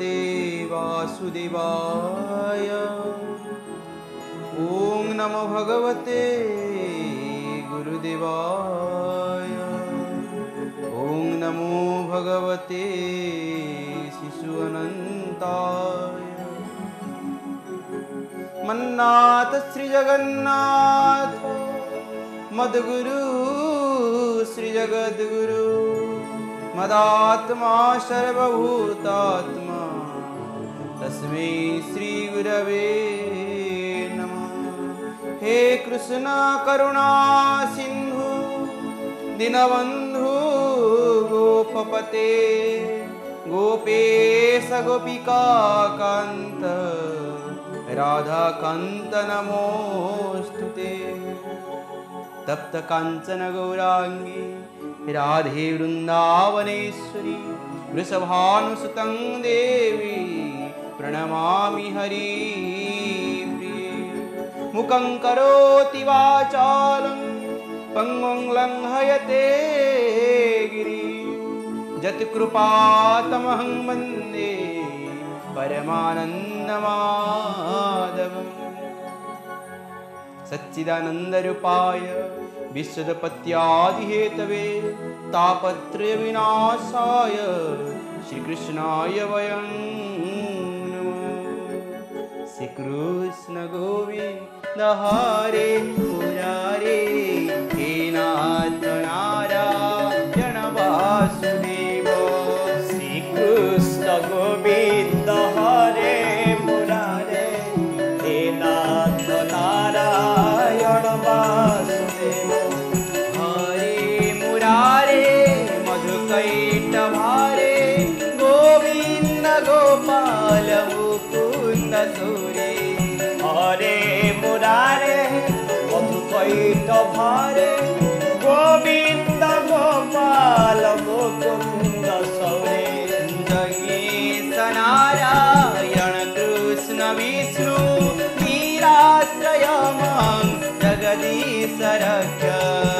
भगवते वासुदेवाय। ॐ नमो भगवते गुरुदेवाय। ॐ नमो भगवते शिशु अनन्ताय मन्नाथ श्रीजगन्नाथ मद्गुरु श्रीजगद्गुरु मदात्मा सर्वभूतात्मा। तस्मै श्रीगुरवे नमः। हे कृष्ण करुणा सिन्धु दीनबन्धु गोपपते गोपेश गोपिका कान्त राधाकान्त नमोऽस्तु ते। तप्त काञ्चन गौराङ्गी राधे वृन्दावनेश्वरी वृषभानुसुतं देवी प्रणमामि हरिप्रिये मुखं करोति वाचालं पङ्गुं लङ्घयते गिरि। जत्कृपातमहं वन्दे परमानन्दमाधवम् सच्चिदानन्दरूपाय विश्वदपत्यादिहेतवे तापत्रयविनाशाय श्रीकृष्णाय वयं नमः श्रीकृष्ण गोविन्द हरे मुरारे भार गोविन्द गोपाल मुकुन्द सौरे गो गोविन्द कृष्ण विष्णु वीराश्रय मां जगदीश रक्ष।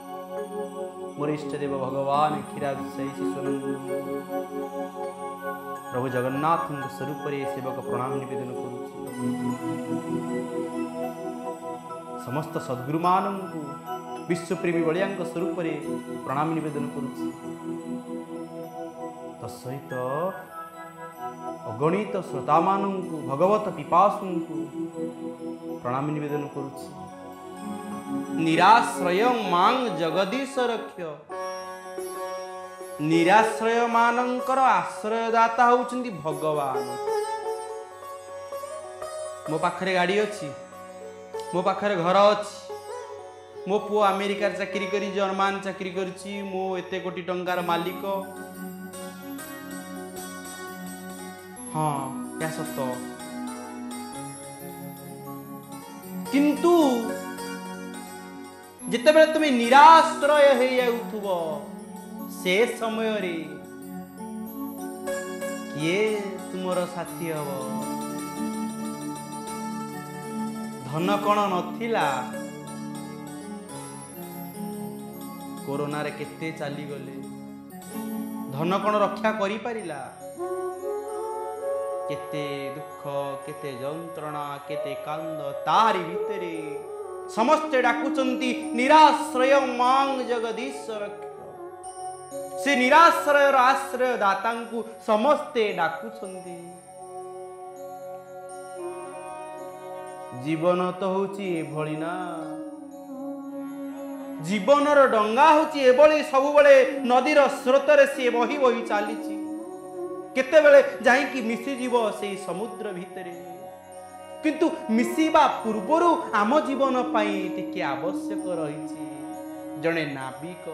ମୋର ଇଷ୍ଟଦେବ ଭଗବାନ କ୍ଷୀରାବିଷୟୀ ଶିଶୁନନ୍ଦ ପ୍ରଭୁ ଜଗନ୍ନାଥଙ୍କ ସ୍ୱରୂପରେ ସେବକ ପ୍ରଣାମ ନିବେଦନ କରୁଛି ସମସ୍ତ ସଦ୍ଗୁରୁମାନଙ୍କୁ ବିଶ୍ୱପ୍ରେମୀ ବଳିଆଙ୍କ ସ୍ୱରୂପରେ ପ୍ରଣାମ ନିବେଦନ କରୁଛି ତତ୍ସହିତ ଅଗଣିତ ଶ୍ରୋତାମାନଙ୍କୁ ଭଗବତ ପିପାସୁଙ୍କୁ ପ୍ରଣାମ ନିବେଦନ କରୁଛି ନିରାଶ୍ରୟ ମାଂ ଜଗଦୀଶ ରକ୍ଷ ନିରାଶ୍ରୟ ମାନଙ୍କର ଆଶ୍ରୟଦାତା ହଉଛନ୍ତି ଭଗବାନ ମୋ ପାଖରେ ଗାଡ଼ି ଅଛି ମୋ ପାଖରେ ଘର ଅଛି ମୋ ପୁଅ ଆମେରିକାରେ ଚାକିରି କରି ଜର୍ମାନ ଚାକିରି କରିଛି ମୁଁ ଏତେ କୋଟି ଟଙ୍କାର ମାଲିକ ହଁ ଏହା ସତ କିନ୍ତୁ ଯେତେବେଳେ ତୁମେ ନିରାଶ୍ରୟ ହେଇଯାଉଥିବ ସେ ସମୟରେ କିଏ ତୁମର ସାଥୀ ହବ? ଧନ କଣ ନଥିଲା? କୋରୋନାରେ କେତେ ଚାଲିଗଲେ? ଧନ କଣ ରକ୍ଷା କରିପାରିଲା? କେତେ ଦୁଃଖ କେତେ ଯନ୍ତ୍ରଣା କେତେ କାନ୍ଦ ତାରି ଭିତରେ ସମସ୍ତେ ଡାକୁଛନ୍ତି ନିରାଶ୍ରୟ ମାଂ ଜଗଦୀଶ୍ୱର ସେ ନିରାଶ୍ରୟର ଆଶ୍ରୟ ଦାତାଙ୍କୁ ସମସ୍ତେ ଡାକୁଛନ୍ତି ଜୀବନ ତ ହଉଛି ଏଭଳି ନା। ଜୀବନର ଡଙ୍ଗା ହଉଛି ଏଭଳି ସବୁବେଳେ ନଦୀର ସ୍ରୋତରେ ସିଏ ବହି ବହି ଚାଲିଛି କେତେବେଳେ ଯାଇକି ମିଶିଯିବ ସେଇ ସମୁଦ୍ର ଭିତରେ। କିନ୍ତୁ ମିଶିବା ପୂର୍ବରୁ ଆମ ଜୀବନ ପାଇଁ ଟିକେ ଆବଶ୍ୟକ ରହିଛି। ଜଣେ ନାବିକ।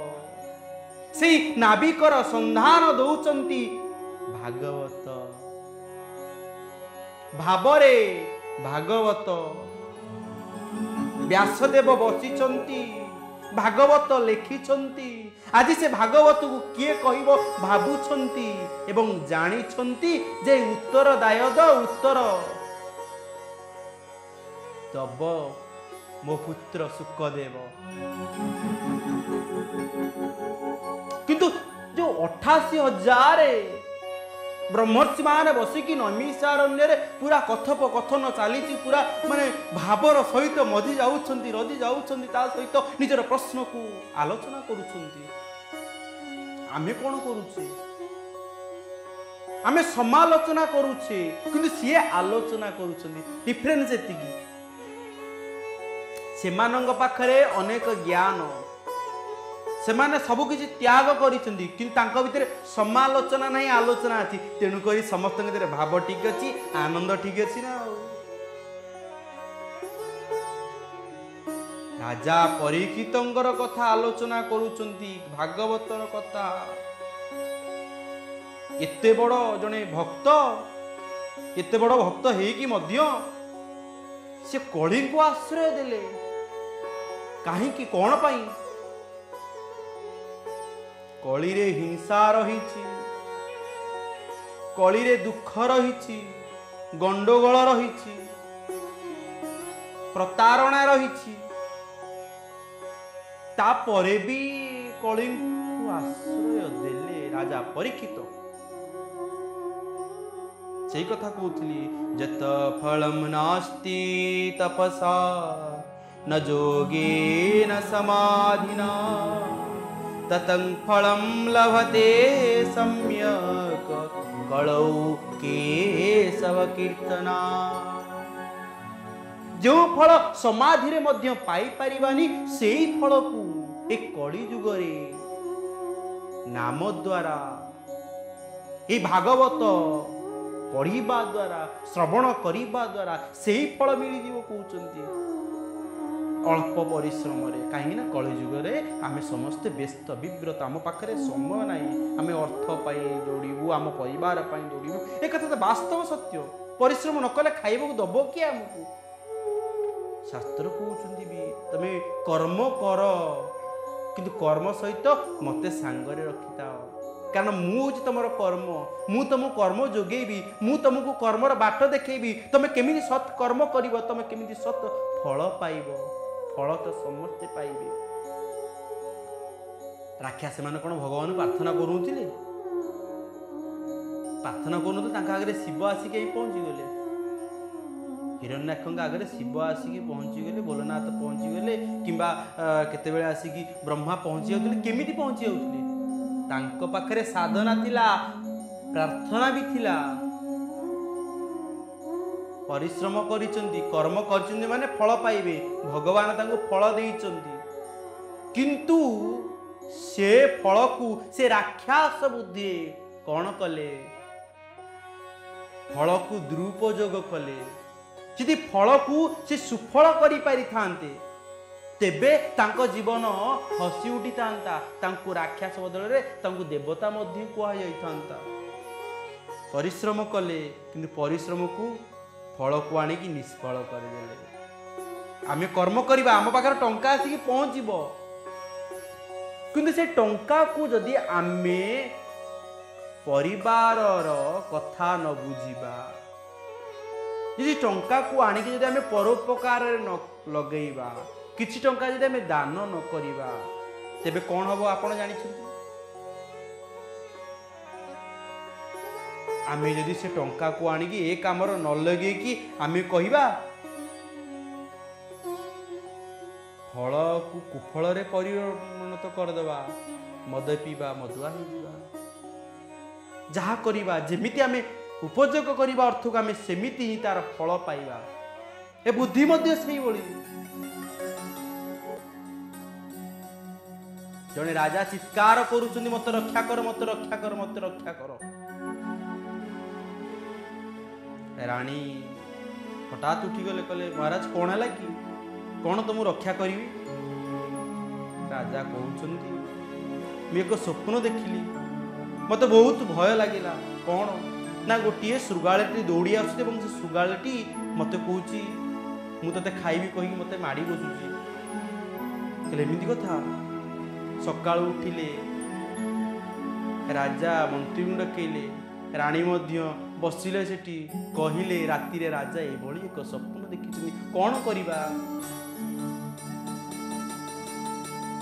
ସେଇ ନାବିକର ସନ୍ଧାନ ଦଉଛନ୍ତି ଭାଗବତ। ଭାବରେ ଭାଗବତ। ବ୍ୟାସଦେବ ବସିଛନ୍ତି ଭାଗବତ ଲେଖିଛନ୍ତି। ଆଜି ସେ ଭାଗବତକୁ କିଏ କହିବ ଭାବୁଛନ୍ତି ଏବଂ ଜାଣିଛନ୍ତି ଯେ ଉତ୍ତର ଦାୟଦ ଉତ୍ତର ଦବ ମୋ ପୁତ୍ର ସୁକଦେବ କିନ୍ତୁ ଯୋଉ ଅଠାଅଶୀ ହଜାର ବ୍ରହ୍ମର୍ଷି ମାନେ ବସିକି ନୈମିଷାରଣ୍ୟରେ ପୁରା କଥୋପକଥନ ଚାଲିଛି ପୁରା ମାନେ ଭାବର ସହିତ ମଧି ଯାଉଛନ୍ତି ରଦି ଯାଉଛନ୍ତି ତା ସହିତ ନିଜର ପ୍ରଶ୍ନକୁ ଆଲୋଚନା କରୁଛନ୍ତି। ଆମେ କ'ଣ କରୁଛେ? ଆମେ ସମାଲୋଚନା କରୁଛେ କିନ୍ତୁ ସିଏ ଆଲୋଚନା କରୁଛନ୍ତି। ଡିଫରେନ୍ସ ଏତିକି। ସେମାନଙ୍କ ପାଖରେ ଅନେକ ଜ୍ଞାନ। ସେମାନେ ସବୁ କିଛି ତ୍ୟାଗ କରିଛନ୍ତି କିନ୍ତୁ ତାଙ୍କ ଭିତରେ ସମାଲୋଚନା ନାହିଁ ଆଲୋଚନା ଅଛି। ତେଣୁକରି ସମସ୍ତଙ୍କ ଭିତରେ ଭାବ ଠିକ ଅଛି ଆନନ୍ଦ ଠିକ ଅଛି ନା ଆଉ। ରାଜା ପରୀକ୍ଷିତଙ୍କର କଥା ଆଲୋଚନା କରୁଛନ୍ତି ଭାଗବତର କଥା। ଏତେ ବଡ଼ ଜଣେ ଭକ୍ତ ଏତେ ବଡ଼ ଭକ୍ତ ହେଇକି ମଧ୍ୟ ସେ କଳିଙ୍କୁ ଆଶ୍ରୟ ଦେଲେ। କାହିଁକି କ'ଣ ପାଇଁ? କଳିରେ ହିଂସା ରହିଛି କଳିରେ ଦୁଃଖ ରହିଛି ଗଣ୍ଡଗୋଳ ରହିଛି ପ୍ରତାରଣା ରହିଛି। ତାପରେ ବି କଳିଙ୍କୁ ଆଶ୍ରୟ ଦେଲେ ରାଜା ପରୀକ୍ଷିତ। ସେଇ କଥା କହୁଥିଲି ଯେତ ଫଳମ୍ ନାସ୍ତି ତପସା ନ ସମାଧିନା ତତଂ ଫଳಂ ଲଭତେ ସମ୍ୟକ କଳౌ କେଶବ କୀର୍ତ୍ତନା ଯେଉଁ ଫଳ ସମାଧିରେ ମଧ୍ୟ ପାଇପାରିବାନି ସେଇ ଫଳକୁ ଏ କଳି ଯୁଗରେ ନାମ ଦ୍ୱାରା ଏ ଭାଗବତ ପଢ଼ିବା ଦ୍ୱାରା ଶ୍ରବଣ କରିବା ଦ୍ୱାରା ସେଇ ଫଳ ମିଳିଯିବ କହୁଛନ୍ତି। ଅଳ୍ପ ପରିଶ୍ରମରେ। କାହିଁକି ନା କଳିଯୁଗରେ ଆମେ ସମସ୍ତେ ବ୍ୟସ୍ତ ବିବ୍ରତ ଆମ ପାଖରେ ସମୟ ନାହିଁ। ଆମେ ଅର୍ଥ ପାଇଁ ଦୌଡ଼ିବୁ ଆମ ପରିବାର ପାଇଁ ଦୌଡ଼ିବୁ। କଥା ତ ବାସ୍ତବ ସତ୍ୟ। ପରିଶ୍ରମ ନ କଲେ ଖାଇବାକୁ ଦବ କିଏ ଆମକୁ? ଶାସ୍ତ୍ର କହୁଛନ୍ତି ବି ତମେ କର୍ମ କର। କିନ୍ତୁ କର୍ମ ସହିତ ମୋତେ ସାଙ୍ଗରେ ରଖିଥାଅ। କାରଣ ମୁଁ ହେଉଛି ତମର କର୍ମ। ମୁଁ ତମକୁ କର୍ମ ଯୋଗେଇବି। ମୁଁ ତମକୁ କର୍ମର ବାଟ ଦେଖେଇବି। ତମେ କେମିତି ସତ୍ କର୍ମ କରିବ? ତମେ କେମିତି ସତ୍ ଫଳ ପାଇବ? ଫଳ ତ ସମସ୍ତେ ପାଇବେ। ରାକ୍ଷା ସେମାନେ କ'ଣ ଭଗବାନ ପ୍ରାର୍ଥନା କରୁନଥିଲେ? ପ୍ରାର୍ଥନା କରୁନଥିଲେ ତାଙ୍କ ଆଗରେ ଶିବ ଆସିକି ଏଇ ପହଞ୍ଚିଗଲେ। ହିରଣ୍ୟାକ୍ଷଙ୍କ ଆଗରେ ଶିବ ଆସିକି ପହଞ୍ଚିଗଲେ ଭୋଲନାଥ ପହଞ୍ଚିଗଲେ କିମ୍ବା କେତେବେଳେ ଆସିକି ବ୍ରହ୍ମା ପହଞ୍ଚି ଯାଉଥିଲେ କେମିତି ପହଞ୍ଚି ଯାଉଥିଲେ ତାଙ୍କ ପାଖରେ ସାଧନା ଥିଲା ପ୍ରାର୍ଥନା ବି ଥିଲା। ପରିଶ୍ରମ କରିଛନ୍ତି କର୍ମ କରିଛନ୍ତି ମାନେ ଫଳ ପାଇବେ ଭଗବାନ ତାଙ୍କୁ ଫଳ ଦେଇଛନ୍ତି। କିନ୍ତୁ ସେ ଫଳକୁ ସେ ରାକ୍ଷାସ ବୁଦ୍ଧିରେ କ'ଣ କଲେ? ଫଳକୁ ଦୁରୁପଯୋଗ କଲେ। ଯଦି ଫଳକୁ ସେ ସୁଫଳ କରିପାରିଥାନ୍ତେ ତେବେ ତାଙ୍କ ଜୀବନ ହସି ଉଠିଥାନ୍ତା ତାଙ୍କୁ ରାକ୍ଷାସ ବଦଳରେ ତାଙ୍କୁ ଦେବତା ମଧ୍ୟ କୁହାଯାଇଥାନ୍ତା। ପରିଶ୍ରମ କଲେ କିନ୍ତୁ ପରିଶ୍ରମକୁ ଫଳକୁ ଆଣିକି ନିଷ୍ଫଳ କରିଦେଲେ। ଆମେ କର୍ମ କରିବା ଆମ ପାଖରେ ଟଙ୍କା ଆସିକି ପହଞ୍ଚିବ। କିନ୍ତୁ ସେ ଟଙ୍କାକୁ ଯଦି ଆମେ ପରିବାରର କଥା ନ ବୁଝିବା ଯଦି ଟଙ୍କାକୁ ଆଣିକି ଯଦି ଆମେ ପରୋପକାରରେ ନ ଲଗେଇବା କିଛି ଟଙ୍କା ଯଦି ଆମେ ଦାନ ନ କରିବା ତେବେ କ'ଣ ହବ ଆପଣ ଜାଣିଛନ୍ତି? ଆମେ ଯଦି ସେ ଟଙ୍କାକୁ ଆଣିକି ଏ କାମର ନ ଲଗେଇକି ଆମେ କହିବା ଫଳକୁ କୁଫଳରେ ପରିଣତ କରିଦେବା ମଦ ପିଇବା ମଦୁଆ ହେଇଯିବା। ଯାହା କରିବା ଯେମିତି ଆମେ ଉପଯୋଗ କରିବା ଅର୍ଥକୁ ଆମେ ସେମିତି ହିଁ ତାର ଫଳ ପାଇବା। ଏ ବୁଦ୍ଧି ମଧ୍ୟ ସେଇଭଳି। ଜଣେ ରାଜା ଚିତ୍କାର କରୁଛନ୍ତି ମତେ ରକ୍ଷା କର ମତେ ରକ୍ଷା କର ମତେ ରକ୍ଷା କର। ରାଣୀ ହଠାତ୍ ଉଠିଗଲେ କହିଲେ ମହାରାଜ କଣ ହେଲା କି? କଣ ତ ମୁଁ ରକ୍ଷା କରିବି? ରାଜା କହୁଛନ୍ତି ମୁଁ ଏକ ସ୍ୱପ୍ନ ଦେଖିଲି। ମତେ ବହୁତ ଭୟ ଲାଗିଲା। କଣ? ନା ଗୋଟିଏ ଶୃଗାଳଟି ଦୌଡ଼ି ଆସୁଛି ଏବଂ ସେ ଶୃଗାଳଟି ମତେ କହୁଛି ମୁଁ ତତେ ଖାଇବି କହିକି ମତେ ମାଡ଼ି ବସୁଛି। କହିଲେ ଏମିତି କଥା। ସକାଳୁ ଉଠିଲେ ରାଜା ମନ୍ତ୍ରୀଙ୍କୁ ଡକେଇଲେ। ରାଣୀ ମଧ୍ୟ ବସିଲେ ସେଠି କହିଲେ ରାତିରେ ରାଜା ଏଭଳି ଏକ ସ୍ୱପ୍ନ ଦେଖିଛନ୍ତି କଣ କରିବା?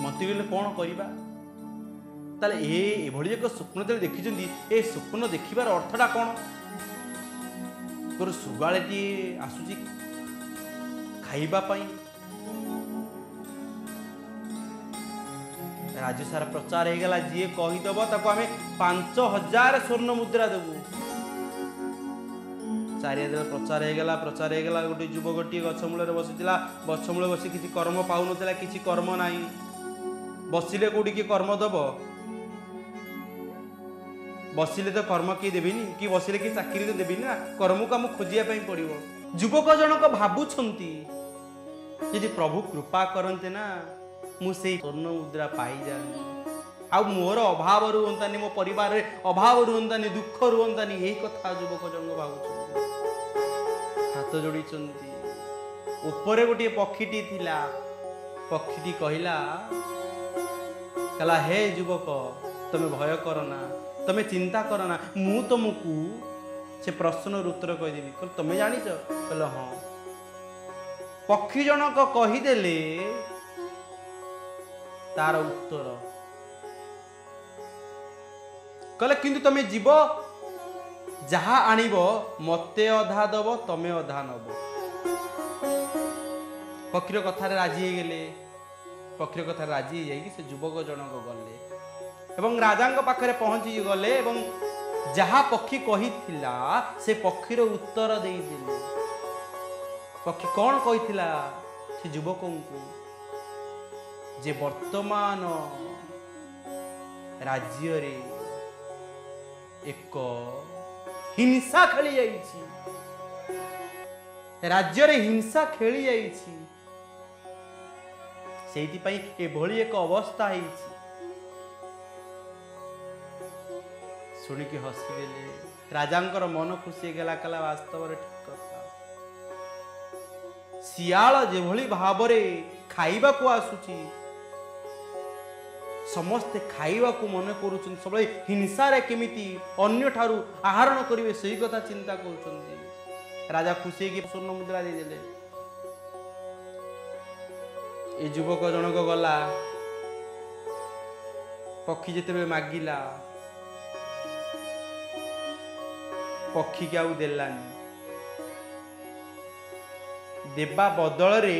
ମନ୍ତ୍ରୀ କହିଲେ କଣ କରିବା? ତାହେଲେ ଏ ଏଭଳି ଏକ ସ୍ୱପ୍ନ ଯେତେବେଳେ ଦେଖିଛନ୍ତି ଏ ସ୍ୱପ୍ନ ଦେଖିବାର ଅର୍ଥଟା କଣ? ତୋର ଶୃଗାଳଟିଏ ଆସୁଛି ଖାଇବା ପାଇଁ। ରାଜ୍ୟ ସାରା ପ୍ରଚାର ହେଇଗଲା ଯିଏ କହିଦବ ତାକୁ ଆମେ ପାଞ୍ଚ ହଜାର ସ୍ୱର୍ଣ୍ଣ ମୁଦ୍ରା ଦେବୁ। ଚାରିଆଡ଼େ ପ୍ରଚାର ହେଇଗଲା ପ୍ରଚାର ହେଇଗଲା ଗୋଟେ ଯୁବକଟିଏ ଗଛ ମୂଳରେ ବସିଥିଲା। ଗଛ ମୂଳେ ବସି କିଛି କର୍ମ ପାଉନଥିଲା କିଛି କର୍ମ ନାହିଁ। ବସିଲେ କୋଉଠି କିଏ କର୍ମ ଦବ? ବସିଲେ ତ କର୍ମ କିଏ ଦେବିନି? କି ବସିଲେ କିଏ ଚାକିରି ତ ଦେବିନି ନା? କର୍ମକୁ ଆମକୁ ଖୋଜିବା ପାଇଁ ପଡିବ। ଯୁବକ ଜଣକ ଭାବୁଛନ୍ତି ଯଦି ପ୍ରଭୁ କୃପା କରନ୍ତେ ନା ମୁଁ ସେଇ ସ୍ୱର୍ଣ୍ଣ ମୁଦ୍ରା ପାଇଯାଆନ୍ତି। ଆଉ ମୋର ଅଭାବ ରୁହନ୍ତାନି ମୋ ପରିବାରରେ ଅଭାବ ରୁହନ୍ତାନି ଦୁଃଖ ରୁହନ୍ତାନି ଏଇ କଥା ଯୁବକ ଜଣକ ଭାବୁଛନ୍ତି। ହାତ ଯୋଡ଼ିଛନ୍ତି ଉପରେ ଗୋଟିଏ ପକ୍ଷୀଟି ଥିଲା। ପକ୍ଷୀଟି କହିଲା କହିଲା ହେ ଯୁବକ ତମେ ଭୟ କର ନା ତମେ ଚିନ୍ତା କର ନା ମୁଁ ତମକୁ ସେ ପ୍ରଶ୍ନର ଉତ୍ତର କହିଦେବି। କହିଲେ ତମେ ଜାଣିଛ? କହିଲେ ହଁ। ପକ୍ଷୀ ଜଣକ କହିଦେଲେ ତାର ଉତ୍ତର। କହିଲେ କିନ୍ତୁ ତମେ ଯିବ ଯାହା ଆଣିବ ମତେ ଅଧା ଦବ ତମେ ଅଧା ନବ ପକ୍ଷୀର କଥାରେ ରାଜି ହେଇଗଲେ। ପକ୍ଷୀର କଥାରେ ରାଜି ହେଇଯାଇକି ସେ ଯୁବକ ଜଣକ ଗଲେ ଏବଂ ରାଜାଙ୍କ ପାଖରେ ପହଞ୍ଚି ଗଲେ ଏବଂ ଯାହା ପକ୍ଷୀ କହିଥିଲା ସେ ପକ୍ଷୀର ଉତ୍ତର ଦେଇଦେଲେ। ପକ୍ଷୀ କ'ଣ କହିଥିଲା ସେ ଯୁବକଙ୍କୁ? ଯେ ବର୍ତ୍ତମାନ ରାଜ୍ୟରେ ଏକ ହିଂସା ଖେଳି ଯାଇଛି। ରାଜ୍ୟରେ ହିଂସା ଖେଳି ଯାଇଛି। ସେଇଥିପାଇଁ ଏଭଳି ଏକ ଅବସ୍ଥା ହେଇଛି। ଶୁଣିକି ହସିଦେଲେ ରାଜାଙ୍କର ମନ ଖୁସି ହେଇଗଲା କଲା ବାସ୍ତବରେ ଠିକ କଥା। ଶିଆଳ ଯେଭଳି ଭାବରେ ଖାଇବାକୁ ଆସୁଛି ସମସ୍ତେ ଖାଇବାକୁ ମନେ କରୁଛନ୍ତି ସବୁବେଳେ ହିଂସାରେ କେମିତି ଅନ୍ୟଠାରୁ ଆହରଣ କରିବେ ସେଇ କଥା ଚିନ୍ତା କରୁଛନ୍ତି। ରାଜା ଖୁସି ହେଇକି ସ୍ୱର୍ଣ୍ଣ ମୁଦ୍ରା ଦେଇଦେଲେ। ଏ ଯୁବକ ଜଣକ ଗଲା। ପକ୍ଷୀ ଯେତେବେଳେ ମାଗିଲା ପକ୍ଷୀକି ଆଉ ଦେଲାନି। ଦେବା ବଦଳରେ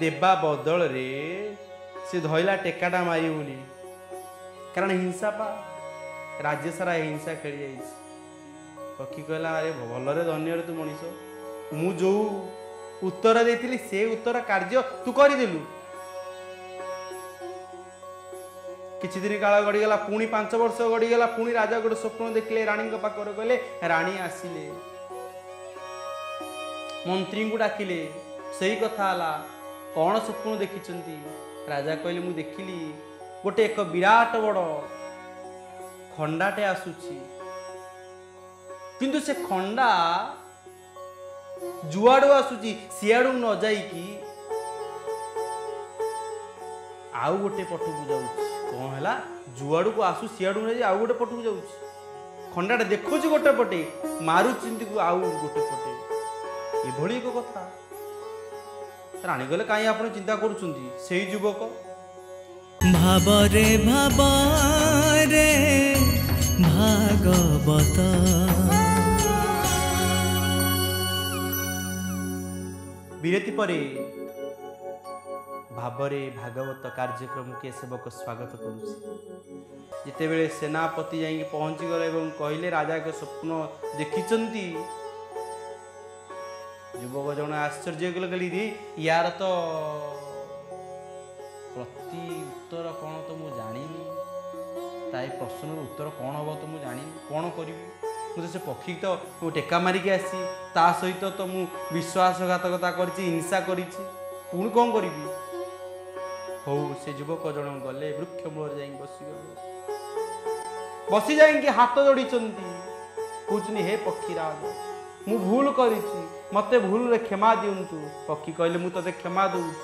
ଦେବା ବଦଳରେ ସେ ଧଇଲା ଟେକାଟା ମାରି ବୋଲି। କାରଣ ହିଂସା ପା। ରାଜ୍ୟ ସାରା ହିଂସା ଖେଳି ଯାଇଛି। ପକ୍ଷୀ କହିଲା ଆରେ ଭଲରେ ଧନ୍ୟରେ ତୁ ମଣିଷ। ମୁଁ ଯୋଉ ଉତ୍ତର ଦେଇଥିଲି ସେ ଉତ୍ତର କାର୍ଯ୍ୟ ତୁ କରିଦେଲୁ। କିଛି ଦିନ କାଳ ଗଡ଼ିଗଲା ପୁଣି ପାଞ୍ଚ ବର୍ଷ ଗଡ଼ିଗଲା ପୁଣି ରାଜା ଗୋଟେ ସ୍ୱପ୍ନ ଦେଖିଲେ ରାଣୀଙ୍କ ପାଖରେ ଗଲେ ରାଣୀ ଆସିଲେ। ମନ୍ତ୍ରୀଙ୍କୁ ଡାକିଲେ। ସେଇ କଥା ହେଲା କ'ଣ ସ୍ୱପ୍ନ ଦେଖିଛନ୍ତି? ରାଜା କହିଲେ ମୁଁ ଦେଖିଲି ଗୋଟେ ଏକ ବିରାଟ ବଡ଼ ଖଣ୍ଡାଟେ ଆସୁଛି। କିନ୍ତୁ ସେ ଖଣ୍ଡା ଯୁଆଡ଼ୁ ଆସୁଛି ସିଆଡ଼ୁ ନ ଯାଇକି ଆଉ ଗୋଟେ ପଟକୁ ଯାଉଛି। କ'ଣ ହେଲା? ଯୁଆଡ଼କୁ ଆସୁ ସିଆଡ଼ୁ ଯାଇ ଆଉ ଗୋଟେ ପଟକୁ ଯାଉଛି। ଖଣ୍ଡାଟା ଦେଖୁଛି ଗୋଟେ ପଟେ ମାରୁଛି ଚିନ୍ତିକୁ ଆଉ ଗୋଟେ ପଟେ। ଏଭଳି ଏକ କଥା। ରାଣୀ କହିଲେ କାହିଁ ଆପଣ ଚିନ୍ତା କରୁଛନ୍ତି? ସେଇ ଯୁବକ। ଭାବରେ ଭାବରେ ଭାଗବତ। ବିରତି ପରେ ଭାବରେ ଭାଗବତ କାର୍ଯ୍ୟକ୍ରମକୁ ଏ ସେବକ ସ୍ୱାଗତ କରୁଛି। ଯେତେବେଳେ ସେନାପତି ଯାଇକି ପହଞ୍ଚିଗଲେ ଏବଂ କହିଲେ ରାଜା ଏକ ସ୍ୱପ୍ନ ଦେଖିଛନ୍ତି? ଯୁବକ ଜଣେ ଆଶ୍ଚର୍ଯ୍ୟ କଲେ କହିଲେ ଦି ୟାର ତ ପ୍ରତି ଉତ୍ତର କ'ଣ ତ ମୁଁ ଜାଣିନି ତା ଏ ପ୍ରଶ୍ନର ଉତ୍ତର କ'ଣ ହେବ ତ ମୁଁ ଜାଣିନି କ'ଣ କରିବି? ମୁଁ ତ ସେ ପକ୍ଷୀ ତ ମୁଁ ଟେକା ମାରିକି ଆସିଛି ତା ସହିତ ତ ମୁଁ ବିଶ୍ୱାସଘାତକତା କରିଛି ହିଂସା କରିଛି ପୁଣି କ'ଣ କରିବି? ହଉ ସେ ଯୁବକ ଜଣ ଗଲେ ବୃକ୍ଷ ମୂଳରେ ଯାଇକି ବସିଗଲେ। ବସି ଯାଇକି ହାତ ଯୋଡ଼ିଛନ୍ତି। କହୁଛନ୍ତି ହେ ପକ୍ଷୀରାଜ ମୁଁ ଭୁଲ କରିଛି ମୋତେ ଭୁଲରେ କ୍ଷମା ଦିଅନ୍ତୁ। ପକ୍ଷୀ କହିଲେ ମୁଁ ତତେ କ୍ଷମା ଦେଉଛି।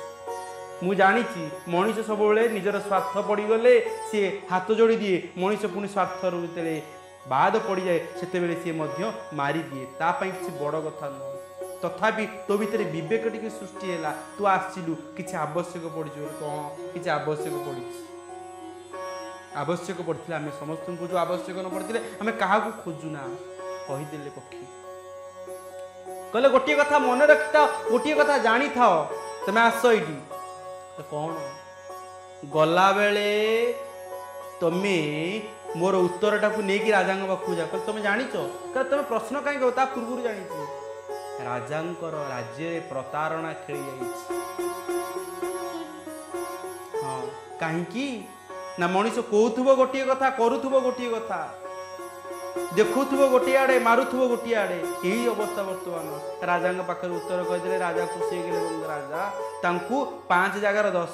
ମୁଁ ଜାଣିଛି ମଣିଷ ସବୁବେଳେ ନିଜର ସ୍ୱାର୍ଥ ପଡ଼ିଗଲେ ସିଏ ହାତ ଯୋଡ଼ି ଦିଏ। ମଣିଷ ପୁଣି ସ୍ୱାର୍ଥରୁ ଯେତେବେଳେ ବାଦ ପଡ଼ିଯାଏ ସେତେବେଳେ ସିଏ ମଧ୍ୟ ମାରିଦିଏ। ତା ପାଇଁ କିଛି ବଡ଼ କଥା ନୁହଁ। ତଥାପି ତୋ ଭିତରେ ବିବେକ ଟିକେ ସୃଷ୍ଟି ହେଲା। ତୁ ଆସିଲୁ କିଛି ଆବଶ୍ୟକ ପଡ଼ିଛି ବୋଲି କହ। କିଛି ଆବଶ୍ୟକ ପଡ଼ିଛି। ଆବଶ୍ୟକ ପଡ଼ିଥିଲେ ଆମେ ସମସ୍ତଙ୍କୁ ଯେଉଁ ଆବଶ୍ୟକ ନ ପଡ଼ିଥିଲେ ଆମେ କାହାକୁ ଖୋଜୁନା। କହିଦେଲେ ପକ୍ଷୀ। କହିଲେ ଗୋଟିଏ କଥା ମନେ ରଖିଥାଅ ଗୋଟିଏ କଥା ଜାଣିଥାଅ ତମେ ଆସ ଏଇଠି। ତ କ'ଣ? ଗଲାବେଳେ ତମେ ମୋର ଉତ୍ତରଟାକୁ ନେଇକି ରାଜାଙ୍କ ପାଖକୁ ଯାଅ। କହିଲେ ତମେ ଜାଣିଛ? କହିଲେ ତମେ ପ୍ରଶ୍ନ କାହିଁକି କର ତା ପୂର୍ବରୁ ଜାଣିଛି ରାଜାଙ୍କର ରାଜ୍ୟରେ ପ୍ରତାରଣା ଖେଳି ଯାଇଛି ହଁ କାହିଁକି? ନା ମଣିଷ କହୁଥିବ ଗୋଟିଏ କଥା କରୁଥିବ ଗୋଟିଏ କଥା। ଦେଖୁଥିବ ଗୋଟିଏ ଆଡ଼େ ମାରୁଥିବ ଗୋଟିଏ ଆଡ଼େ। ଏହି ଅବସ୍ଥା ବର୍ତ୍ତମାନ। ରାଜାଙ୍କ ପାଖରେ ଉତ୍ତର କହିଦେଲେ ରାଜା ଖୁସି ହେଇଗଲେ ଏବଂ ରାଜା। ତାଙ୍କୁ ପାଞ୍ଚ ଜାଗାର ଦଶ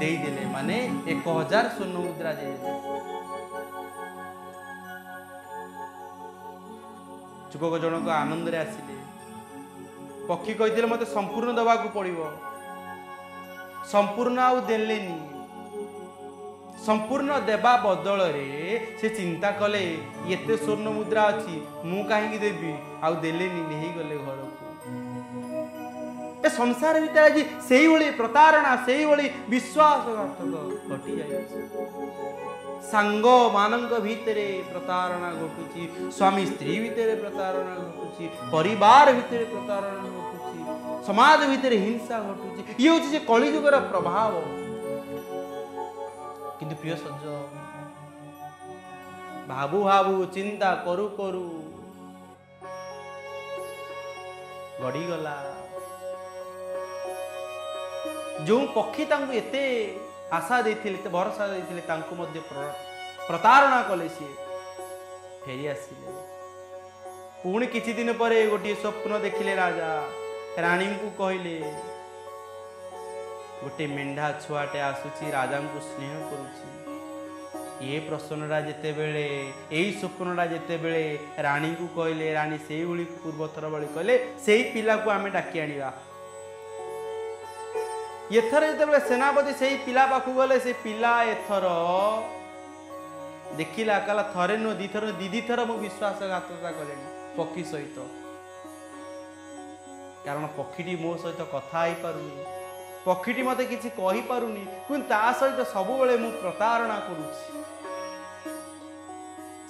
ଦେଇଦେଲେ। ମାନେ ଏକ ହଜାର ସ୍ୱର୍ଣ୍ଣ ମୁଦ୍ରା ଦେଇଦେଲେ। ଯୁବକ ଜଣକ ଆନନ୍ଦରେ ଆସିଲେ। ପକ୍ଷୀ କହିଥିଲେ ମୋତେ ସମ୍ପୂର୍ଣ୍ଣ ଦେବାକୁ ପଡ଼ିବ। ସମ୍ପୂର୍ଣ୍ଣ ଆଉ ଦେଲେନି। सम्पूर्ण दबा बदल चिन्ता कले यत स्वर्ण मुद्रा अनि म काहीँक घर को ए संसार भित्र आज सही भतारणा विश्वास घटि साङ्ग म भित्र प्रतारणा घटु स्वामी स्त्री भ प्रतारणा घटु परिवार भित्र प्रतारणा घटु समिंसा घटु इ हौ कलिग र प्रभाव କିନ୍ତୁ ପ୍ରିୟ ସଜ ଭାବୁ ଭାବୁ ଚିନ୍ତା କରୁ କରୁ ଗଡ଼ିଗଲା। ଯେଉଁ ପକ୍ଷୀ ତାଙ୍କୁ ଏତେ ଆଶା ଦେଇଥିଲେ ଏତେ ଭରସା ଦେଇଥିଲେ ତାଙ୍କୁ ମଧ୍ୟ ପ୍ର- ପ୍ରତାରଣା କଲେ ସିଏ। ଫେରି ଆସିଲେ। ପୁଣି କିଛି ଦିନ ପରେ ଗୋଟିଏ ସ୍ୱପ୍ନ ଦେଖିଲେ ରାଜା। ରାଣୀଙ୍କୁ କହିଲେ ଗୋଟେ ମେଣ୍ଢା ଛୁଆଟେ ଆସୁଛି ରାଜାଙ୍କୁ ସ୍ନେହ କରୁଛି। ଏ ପ୍ରଶ୍ନଟା ଯେତେବେଳେ ଏଇ ସ୍ୱପ୍ନଟା ଯେତେବେଳେ ରାଣୀଙ୍କୁ କହିଲେ ରାଣୀ ସେଇଭଳି ପୂର୍ବଥର ଭଳି କହିଲେ ସେଇ ପିଲାକୁ ଆମେ ଡାକି ଆଣିବା। ଏଥର ଯେତେବେଳେ ସେନାପତି ସେଇ ପିଲା ପାଖକୁ ଗଲେ ସେ ପିଲା ଏଥର ଦେଖିଲା କହିଲା ଥରେ ନୁହଁ ଦିଥର ଦି ଦି ଥର ମୁଁ ବିଶ୍ୱାସଘାତକତା କଲେଣି ପକ୍ଷୀ ସହିତ। କାରଣ ପକ୍ଷୀଟି ମୋ ସହିତ କଥା ହେଇପାରୁନି। ପକ୍ଷୀଟି ମୋତେ କିଛି କହିପାରୁନି କିନ୍ତୁ ତା ସହିତ ସବୁବେଳେ ମୁଁ ପ୍ରତାରଣା କରୁଛି।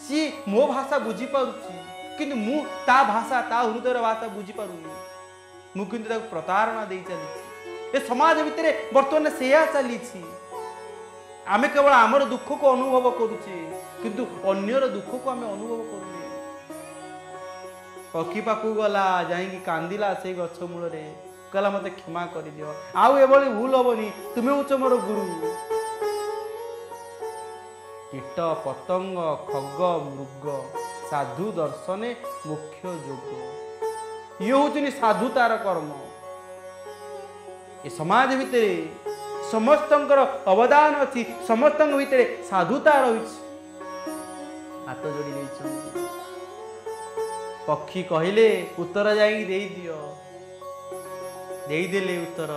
ସିଏ ମୋ ଭାଷା ବୁଝିପାରୁଛି କିନ୍ତୁ ମୁଁ ତା ଭାଷା ତା ହୃଦୟର ଭାଷା ବୁଝିପାରୁନି। ମୁଁ କିନ୍ତୁ ତାକୁ ପ୍ରତାରଣା ଦେଇ ଚାଲିଛି। ଏ ସମାଜ ଭିତରେ ବର୍ତ୍ତମାନ ସେୟା ଚାଲିଛି। ଆମେ କେବଳ ଆମର ଦୁଃଖକୁ ଅନୁଭବ କରୁଛେ କିନ୍ତୁ ଅନ୍ୟର ଦୁଃଖକୁ ଆମେ ଅନୁଭବ କରୁନେ। ପକ୍ଷୀ ପାଖକୁ ଗଲା ଯାଇକି କାନ୍ଦିଲା ସେଇ ଗଛ ମୂଳରେ। କହିଲା ମୋତେ କ୍ଷମା କରିଦିଅ। ଆଉ ଏଭଳି ଭୁଲ ହବନି ତୁମେ ହଉଛ ମୋର ଗୁରୁ। କୀଟ ପତଙ୍ଗ ଖଗ ମୃଗ ସାଧୁ ଦର୍ଶନେ ମୁଖ୍ୟ ଯୋଗ। ଇଏ ହଉଛନ୍ତି ସାଧୁ ତାର କର୍ମ। ଏ ସମାଜ ଭିତରେ ସମସ୍ତଙ୍କର ଅବଦାନ ଅଛି ସମସ୍ତଙ୍କ ଭିତରେ ସାଧୁତା ରହିଛି ହାତ ଯୋଡ଼ି ଦେଇଛନ୍ତି ପକ୍ଷୀ କହିଲେ ଉତ୍ତର ଯାଇକି ଦେଇଦିଅ। ଦେଇଦେଲେ ଉତ୍ତର।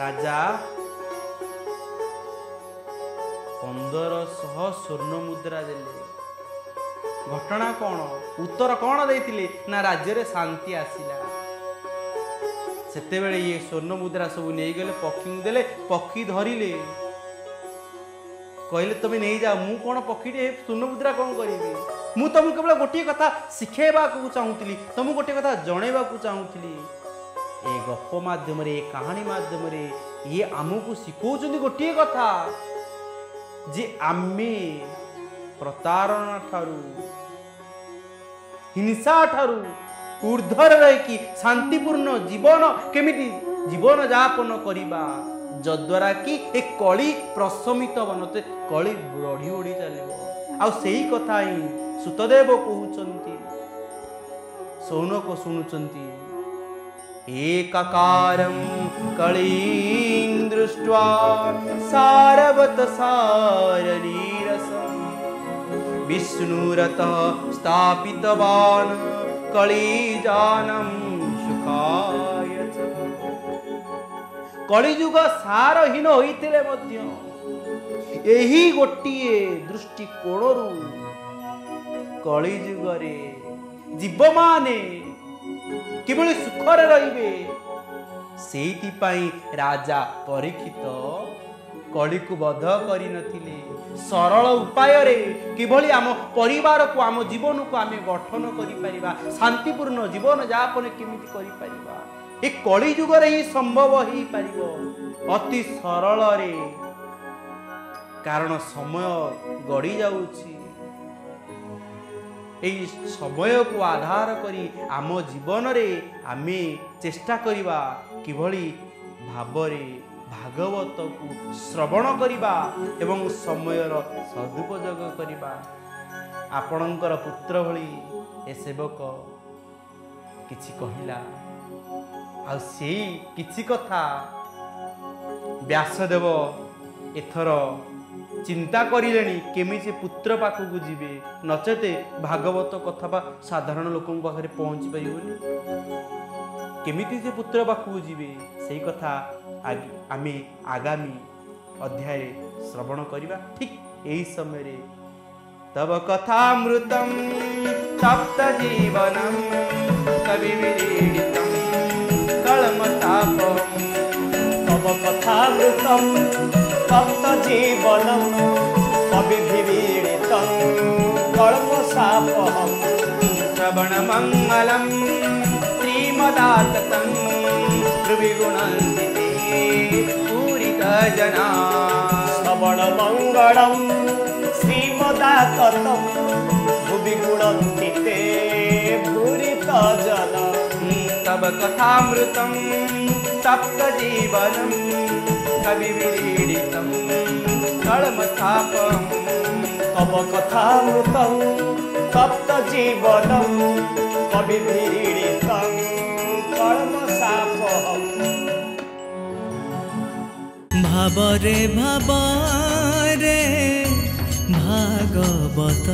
ରାଜା ପନ୍ଦରଶହ ସ୍ୱର୍ଣ୍ଣ ମୁଦ୍ରା ଦେଲେ। ଘଟଣା କ'ଣ? ଉତ୍ତର କ'ଣ ଦେଇଥିଲେ? ନା ରାଜ୍ୟରେ ଶାନ୍ତି ଆସିଲା। ସେତେବେଳେ ଇଏ ସ୍ୱର୍ଣ୍ଣ ମୁଦ୍ରା ସବୁ ନେଇଗଲେ ପକ୍ଷୀଙ୍କୁ ଦେଲେ ପକ୍ଷୀ ଧରିଲେ। କହିଲେ ତମେ ନେଇଯାଅ ମୁଁ କ'ଣ ପକ୍ଷୀଟେ? ସ୍ୱର୍ଣ୍ଣ ମୁଦ୍ରା କ'ଣ କରିବି? ମୁଁ ତମକୁ କେବଳ ଗୋଟିଏ କଥା ଶିଖେଇବାକୁ ଚାହୁଁଥିଲି ତମକୁ ଗୋଟିଏ କଥା ଜଣେଇବାକୁ ଚାହୁଁଥିଲି। ଏ ଗପ ମାଧ୍ୟମରେ ଏ କାହାଣୀ ମାଧ୍ୟମରେ ଇଏ ଆମକୁ ଶିଖଉଛନ୍ତି ଗୋଟିଏ କଥା ଯେ ଆମେ ପ୍ରତାରଣା ଠାରୁ ହିଂସା ଠାରୁ ଉର୍ଦ୍ଧ୍ୱରେ ରହିକି ଶାନ୍ତିପୂର୍ଣ୍ଣ ଜୀବନ କେମିତି ଜୀବନ ଯାପନ କରିବା ଯଦ୍ୱାରା କି ଏ କଳି ପ୍ରଶମିତ ବନତେ କଳି ବଢ଼ି ବଢ଼ି ଚାଲିବ। ଆଉ ସେଇ କଥା ହିଁ ସୁତଦେବ କହୁଛନ୍ତି ସୌନକ ଶୁଣୁଛନ୍ତି एककारं कळीं दृष्ट्वा सारवत सारनीरसं विष्णुरतः स्थापितवान् कळीजानं सुखाय କଳିଯୁଗ ସାରହୀନ ହୋଇଥିଲେ ମଧ୍ୟ ଏହି ଗୋଟିଏ ଦୃଷ୍ଟିକୋଣରୁ କଳିଯୁଗରେ ଜୀବମାନେ କିଭଳି ସୁଖରେ ରହିବେ? ସେଇଥିପାଇଁ ରାଜା ପରୀକ୍ଷିତ କଳିକୁ ବଧ କରିନଥିଲେ। ସରଳ ଉପାୟରେ କିଭଳି ଆମ ପରିବାରକୁ ଆମ ଜୀବନକୁ ଆମେ ଗଠନ କରିପାରିବା ଶାନ୍ତିପୂର୍ଣ୍ଣ ଜୀବନ ଯାପନ କେମିତି କରିପାରିବା? ଏ କଳି ଯୁଗରେ ହିଁ ସମ୍ଭବ ହେଇପାରିବ। ଅତି ସରଳରେ। କାରଣ ସମୟ ଗଡ଼ି ଯାଉଛି ଏହି ସମୟକୁ ଆଧାର କରି ଆମ ଜୀବନରେ ଆମେ ଚେଷ୍ଟା କରିବା କିଭଳି ଭାବରେ ଭାଗବତକୁ ଶ୍ରବଣ କରିବା ଏବଂ ସମୟର ସଦୁପଯୋଗ କରିବା ଆପଣଙ୍କର ପୁତ୍ର ଭଳି ଏ ସେବକ କିଛି କହିଲା ଆଉ ସେଇ କିଛି କଥା ବ୍ୟାସଦେବ ଏଥର ଚିନ୍ତା କରିଲେଣି କେମିତି ପୁତ୍ର ପାଖକୁ ଯିବେ? ନଚେତେ ଭାଗବତ କଥା ବା ସାଧାରଣ ଲୋକଙ୍କ ପାଖରେ ପହଞ୍ଚି ପାରିବନି। କେମିତି ସେ ପୁତ୍ର ପାଖକୁ ଯିବେ? ସେଇ କଥା ଆମେ ଆଗାମୀ ଅଧ୍ୟାୟରେ ଶ୍ରବଣ କରିବା। ଠିକ୍ ଏହି ସମୟରେ। ତବ କଥାମୃତಂ ତପ୍ତ ଜୀବନಂ ବିରୀଡ଼ିତಂ କଳମତାପମ୍ प्तजीवनं कविभिरीडितं कल्पशापः श्रवणमङ्गलं श्रीमदाततं ततं पूरितजना। श्रवणमङ्गलं श्रीमदाततं विगुणन्ति ते भुरितजलं तव कथामृतं सप्तजीवनम् कविविरीडितं तळमथापं तव कथामृतं सप्तजीवनं कविविरीडितं तळमसापहं ভাবরে ভাবরে ভাগবত